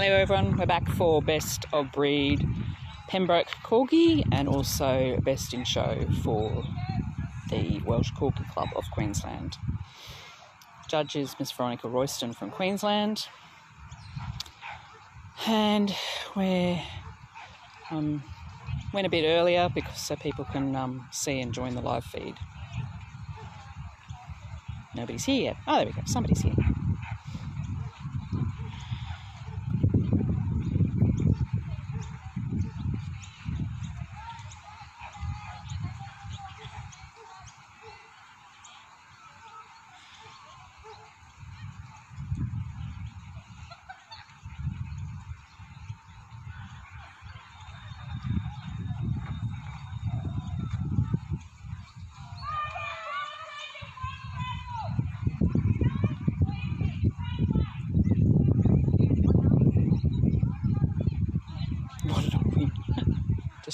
Hello everyone, we're back for best of breed Pembroke Corgi and also best in show for the Welsh Corgi Club of Queensland. Judges Miss Veronica Royston from Queensland. And we um, went a bit earlier because so people can um, see and join the live feed. Nobody's here yet. Oh, there we go. Somebody's here.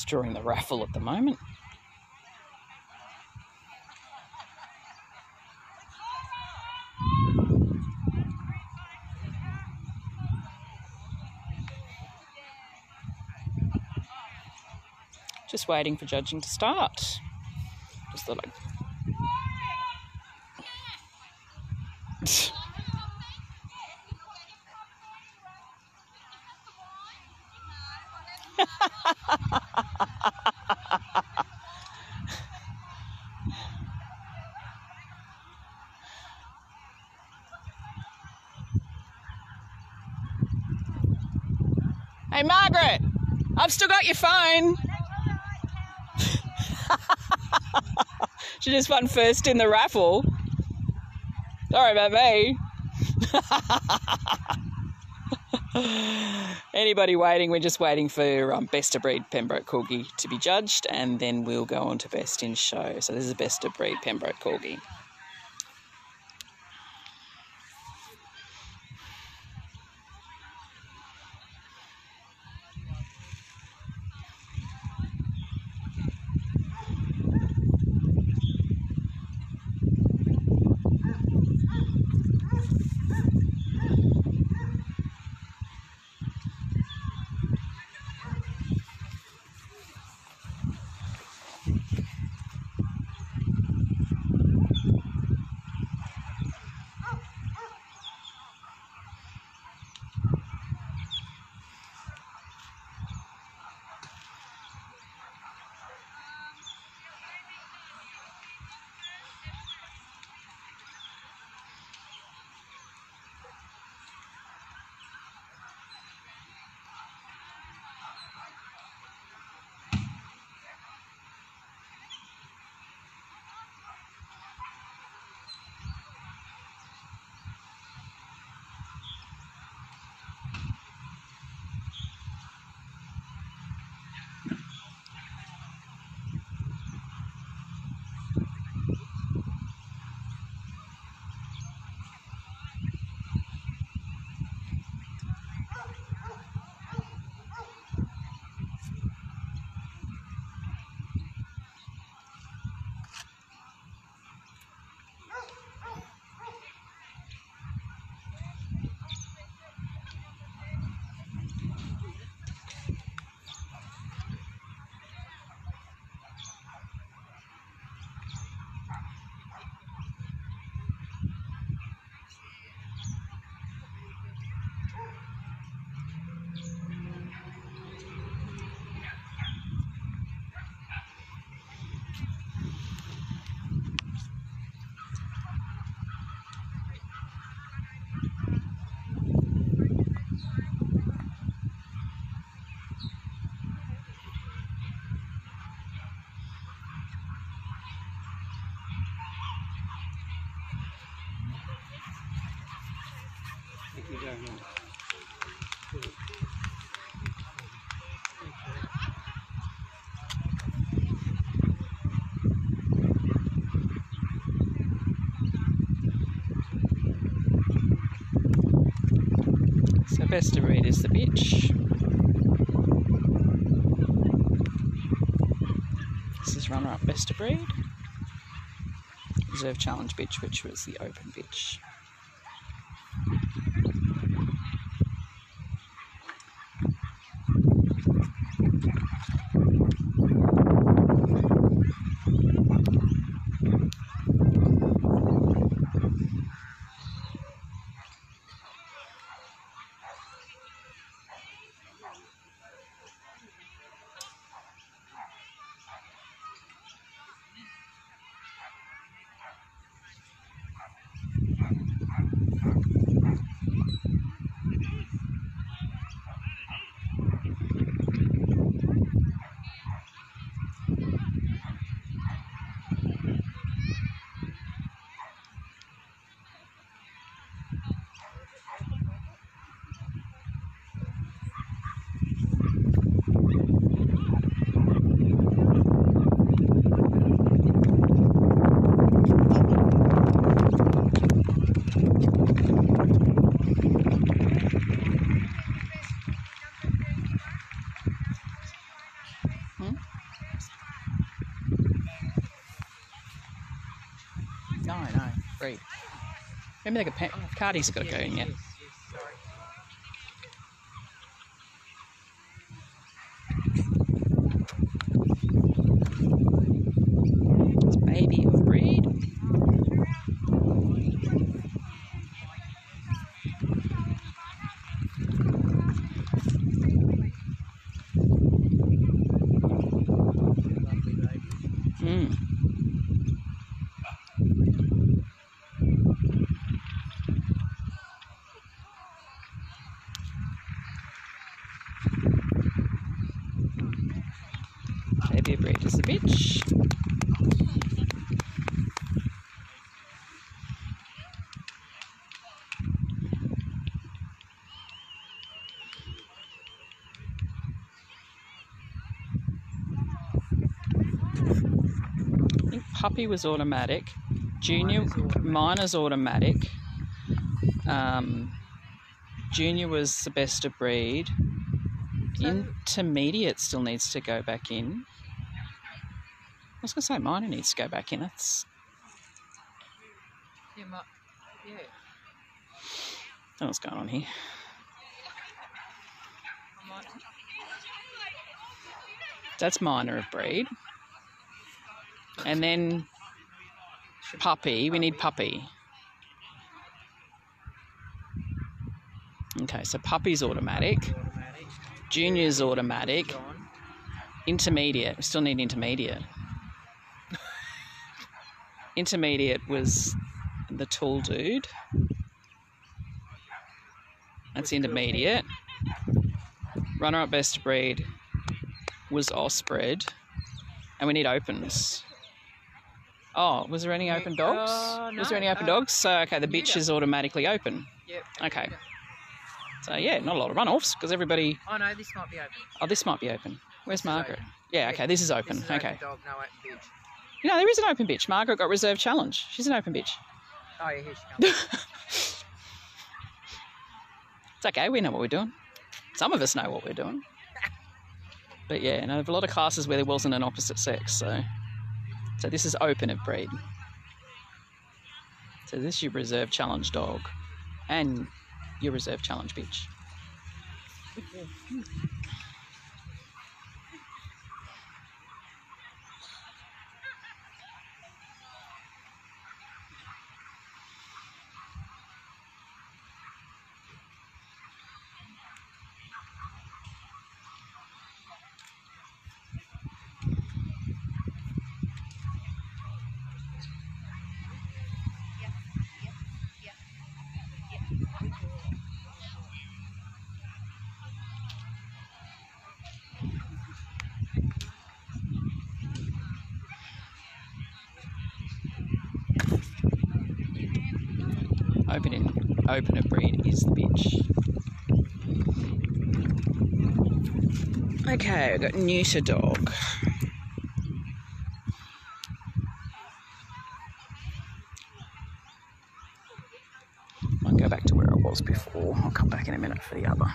Drawing the raffle at the moment. Just waiting for judging to start. Just thought I'd. Hey, Margaret, I've still got your phone. she just won first in the raffle. Sorry about me. Anybody waiting? We're just waiting for um, best of breed Pembroke Corgi to be judged, and then we'll go on to best in show. So this is best of breed Pembroke Corgi. Best of breed is the bitch. This is runner up best of breed. Reserve challenge bitch, which was the open bitch. breed. Maybe they got pe- Cardi's got to go in yet. Yes, yes, sorry. It's baby of breed. Lovely baby. Mm. Baby of breed is the bitch. I think puppy was automatic. Junior, Minor's automatic. minor's automatic. Um, junior was the best of breed. So- Intermediate still needs to go back in. I was going to say minor needs to go back in. That's Yeah, my, yeah. I don't know what's going on here. That's minor of breed. And then puppy. We need puppy. Okay, so puppy's automatic. Junior's automatic. Intermediate. We still need intermediate. intermediate was the tall dude. That's intermediate. Runner up best breed was Aus Bred. And we need opens. Oh, was there any open dogs? uh, was there any open dogs? So, okay, the bitch is automatically open. Yep. Okay. So, yeah, not a lot of runoffs because everybody. Oh no, this might be open. Oh, this might be open. Where's This Margaret? open. Yeah, okay, this is open. This is okay. Open dog, no open bitch. You know, there is an open bitch. Margaret got reserve challenge. She's an open bitch. Oh yeah, here she comes. It's okay. We know what we're doing. Some of us know what we're doing. But yeah, and I have a lot of classes where there wasn't an opposite sex. So, so this is open of breed. So this is your reserve challenge dog, and your reserve challenge bitch. Open in open of breed is the bitch. Okay, I've got neuter dog. I'll go back to where I was before. I'll come back in a minute for the other.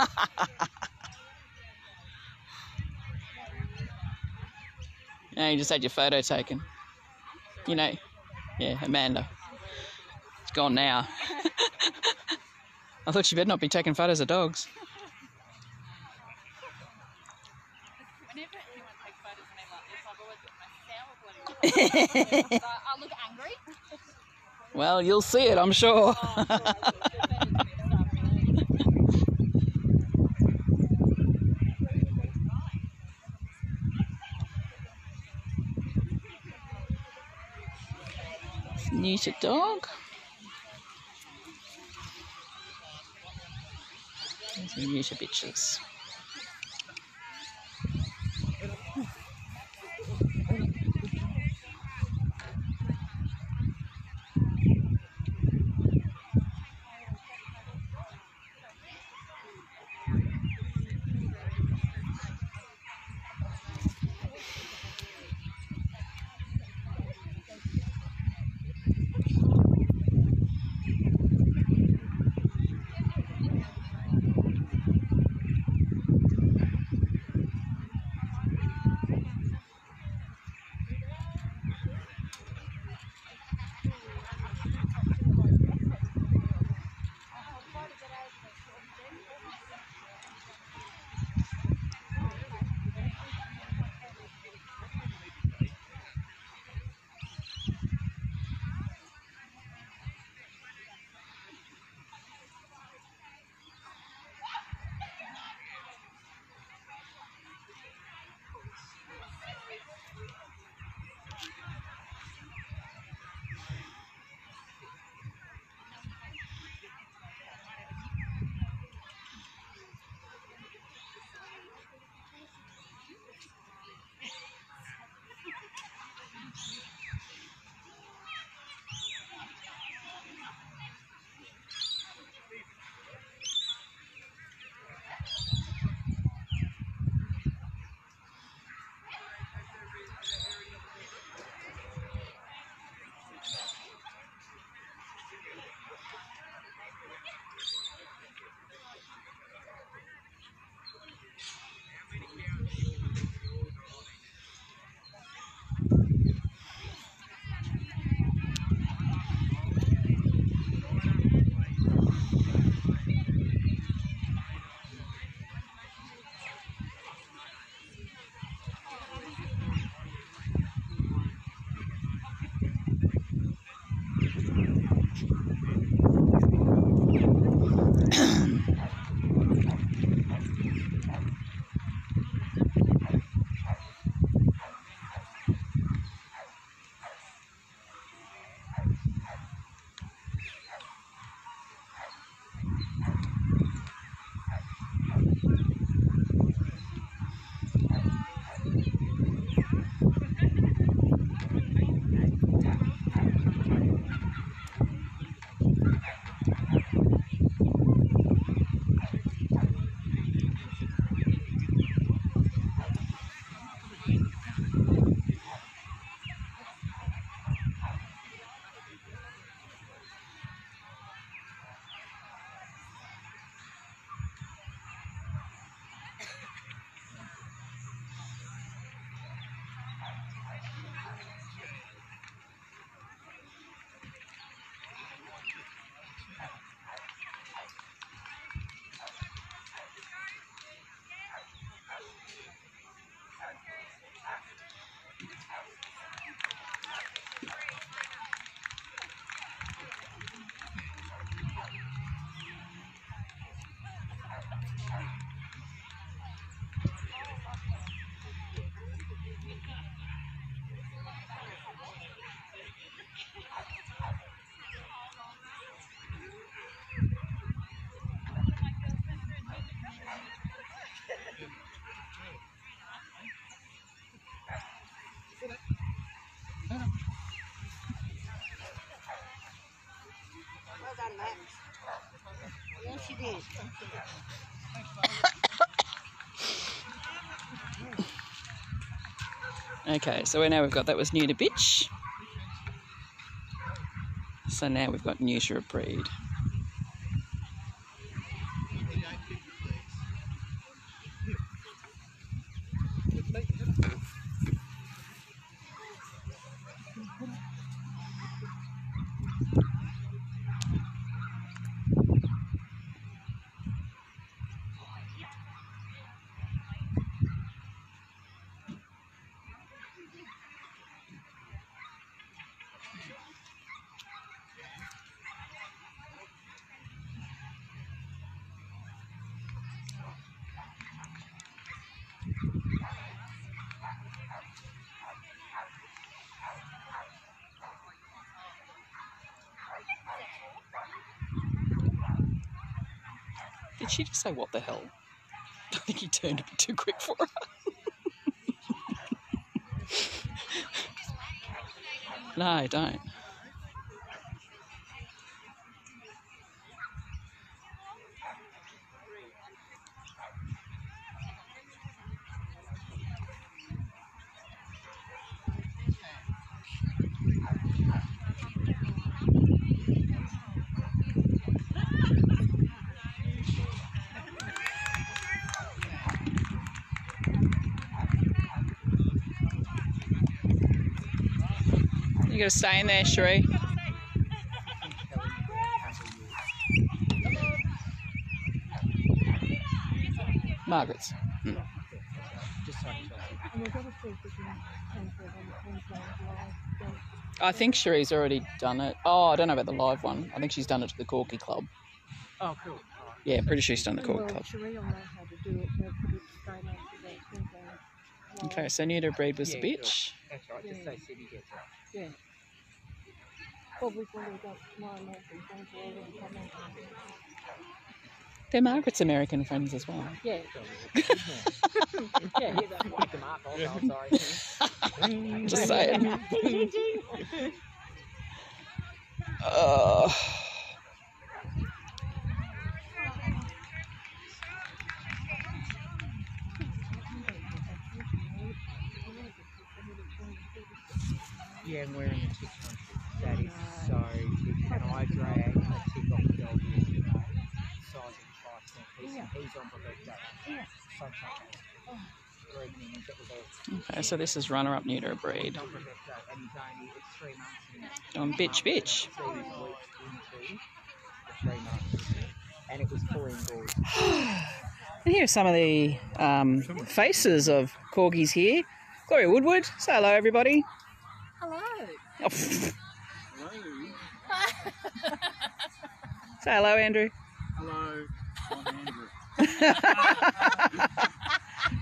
Yeah, you just had your photo taken. You know, yeah, Amanda. It's gone now. I thought she better not be taking photos of dogs. Whenever anyone takes photos of me like this, I've always got my sour bloody. so I look angry. Well, you'll see it, I'm sure. Oh, I'm sure I will. It's better to be stuff, really. Neuter dog. There's the neuter bitches. Okay, so we now we've got that was new to bitch. So now we've got neuter of breed. Did she just say what the hell? I think he turned a bit too quick for her. no, don't. You gotta stay in there, Cherie. Margaret's. Just so I can tell you. And we've got to see if we can transfer it on the Queensland Live. Don't- I think Cherie's already done it. Oh, I don't know about the live one. I think she's done it to the Corgi Club. Oh, cool. All right. Yeah, I'm pretty sure she's done the Well, Corgi Club. Cherie will know how to do it. They'll put it straight onto the Okay, so Neuter Breed was Yeah, the bitch. That's right. Just Yeah. say Sydney gets it. Yeah. Well, we've got tomorrow night and things are already coming. They're Margaret's American friends as well. Yeah. yeah. Yeah. Pick them up. Oh, I'm sorry. Just saying. Uh, Yeah, I'm wearing a tick on. That is so tick. And I drag a tick off the dog yesterday. Size of a five cent piece. Yeah. He's on my birthday. Yeah. Sunshine. Oh. Three evenings, that was all. okay, so this is runner up neuter Breed. He's on my birthday. And he's only, it's three months. And On bitch bitch. three weeks into the three months. And it was four indoors. And here's some of the um, faces of corgis here. Gloria Woodward, say hello, everybody. Hello. Oh, pff. say hello, Andrew. Hello, I'm Andrew.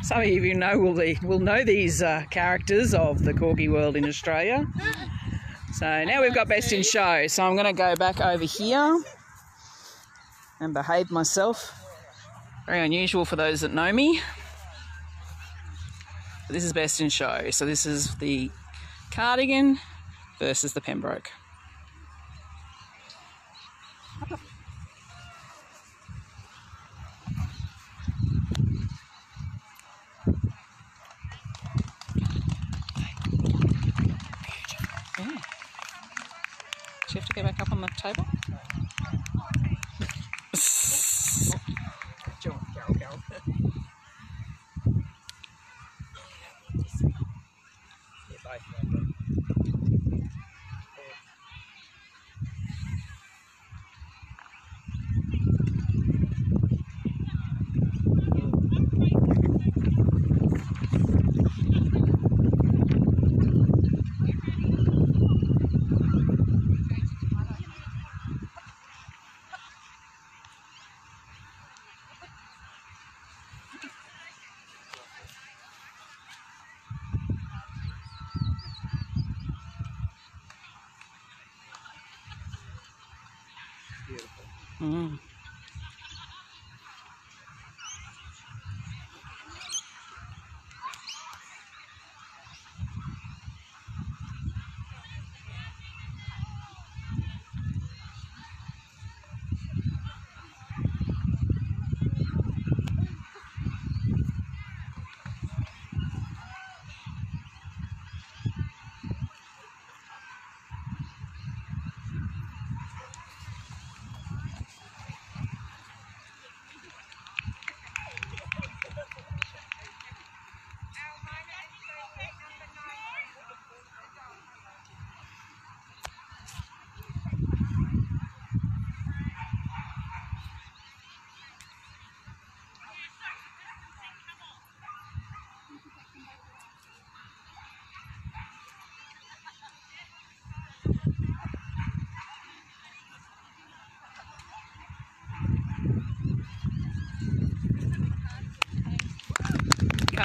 Some of you know will be will know these uh, characters of the corgi world in Australia. So now we've got best in show. So I'm going to go back over here and behave myself. Very unusual for those that know me. But this is best in show. So this is the cardigan versus the Pembroke. Yeah. Do you have to go back up on the table?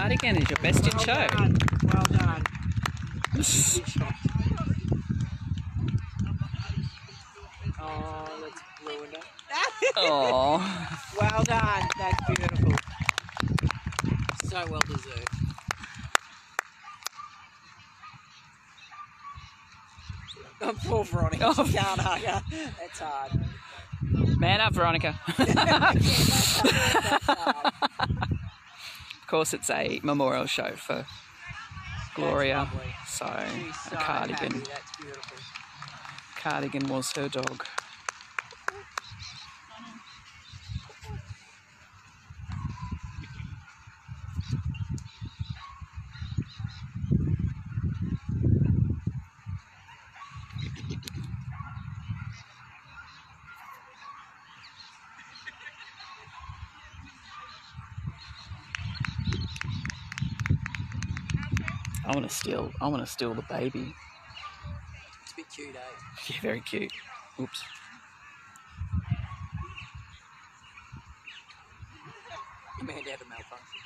Cardigan is your best in show. done. Well done. Oh, that's ruined it. Oh, Well done. That's beautiful. So well deserved. Oh, poor Veronica. Oh. She can't hug her. That's hard. man up, Veronica. That's hard. Of course, it's a memorial show for Gloria. So so a cardigan. happy. That's beautiful. Cardigan was her dog. Steal. I want to steal the baby. It's a bit cute, eh? Yeah, very cute. Oops. Amanda had a malfunction.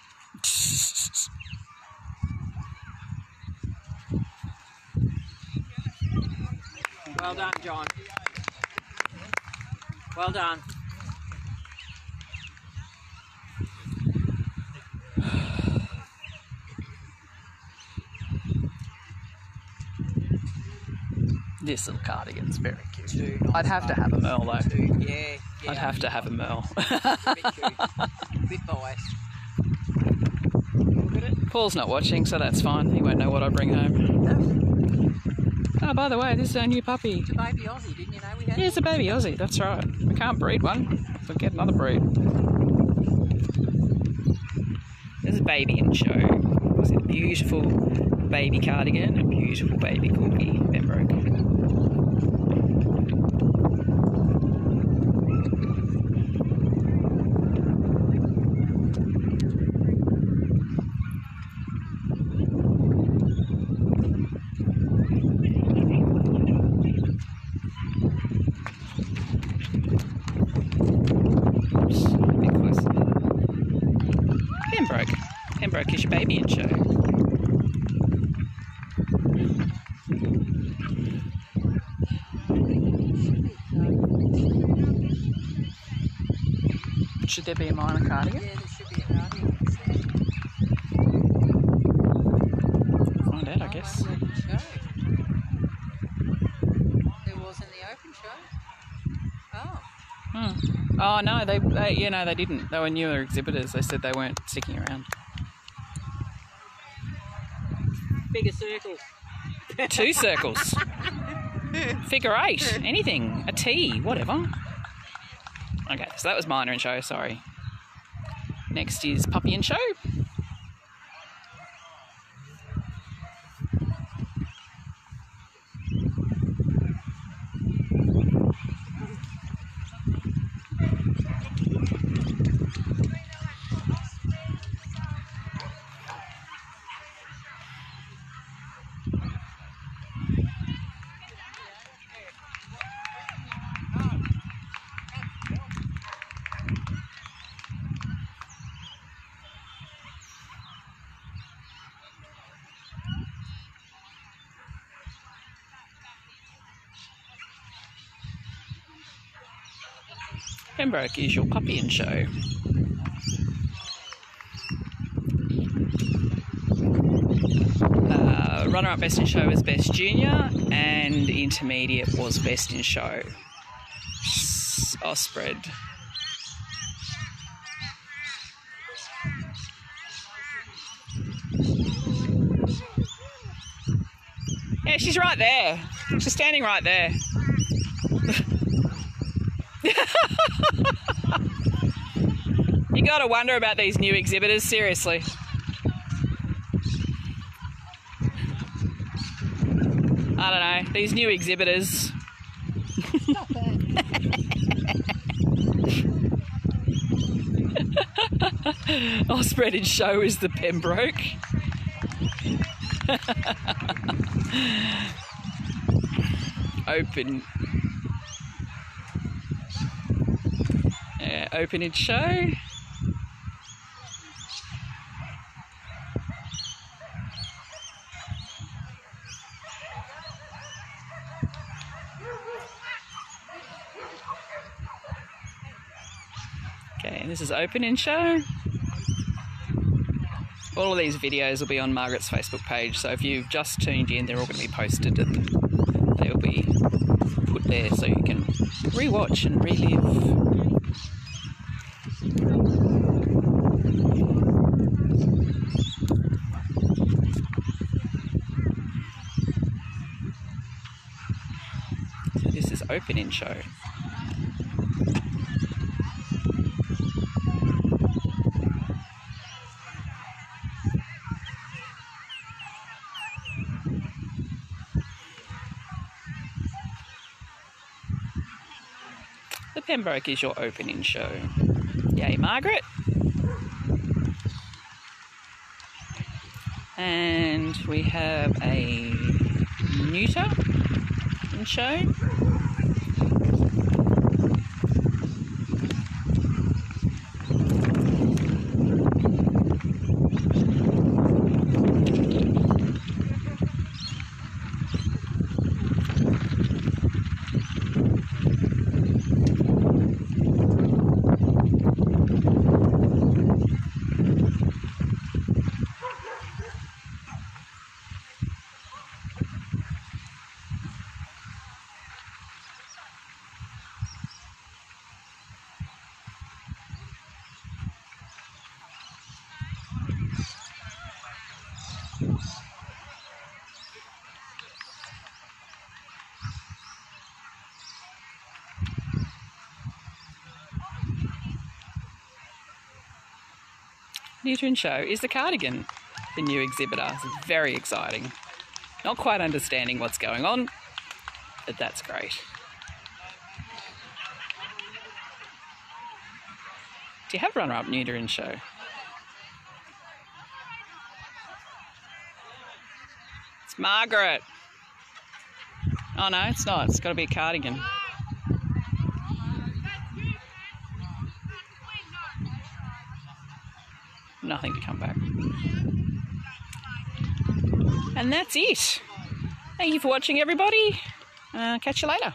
Well done, John. Well done. This little cardigan's very cute. I'd have to have a Merle though. Yeah, yeah. I'd have to have a Merle. A bit cute. A bit biased. Look at it. Paul's not watching, so that's fine. He won't know what I bring home. Oh, by the way, this is our new puppy. It's a baby Aussie, didn't you know we had? Yeah, it's a baby Aussie. That's right. We can't breed one. So get another breed. This is baby in show. It's a beautiful baby cardigan, a beautiful baby corgi, Pembroke. Oops, a bit closer. Pembroke. Baby in show. Should there be a minor cardigan? Yeah, there should be a cardigan. Find out, I guess. There was in the open show. Oh. Hmm. Oh no, they, they you know they didn't. They were newer exhibitors. They said they weren't sticking around. Bigger circles. Two circles. Figure eight. Anything. A T. Whatever. Okay, so that was minor and show. Sorry. Next is puppy and show. Pembroke is your puppy and show. Uh, runner up best in show was best junior, and intermediate was best in show. Aus Bred. Yeah, she's right there. She's standing right there. You gotta wonder about these new exhibitors, seriously. I don't know, these new exhibitors. Aus Bred show is the Pembroke. Open. Yeah, open in show. Okay, and this is opening show. All of these videos will be on Margaret's Facebook page, so if you've just tuned in, they're all going to be posted and they will be put there so you can rewatch and relive. So show. The Pembroke is your opening show. Yay, Margaret. And we have a neuter in show. Newton Show is the cardigan, the new exhibitor. It's very exciting. Not quite understanding what's going on, but that's great. Do you have runner up Newton Show? Margaret. Oh no, it's not. It's got to be a cardigan. Nothing to come back. And that's it. Thank you for watching, everybody. Uh, catch you later.